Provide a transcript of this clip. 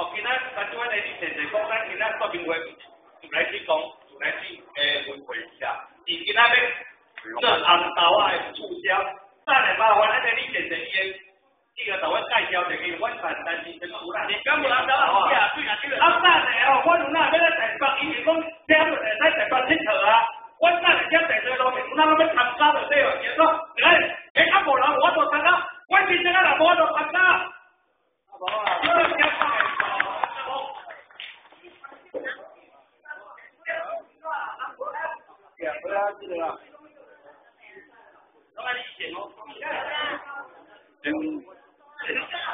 哦，今仔咱即款的你现在讲，咱今仔说明会来去讲，来去诶分会一下，伊今仔要做红豆啊的促销，等下麻烦咱个李先生伊个伊个同我介绍一个，阮办但是真有啦，你敢有人搞啊？对啊，对啊，啊，等下 对啊，记得啦。老板，你写哦。嗯。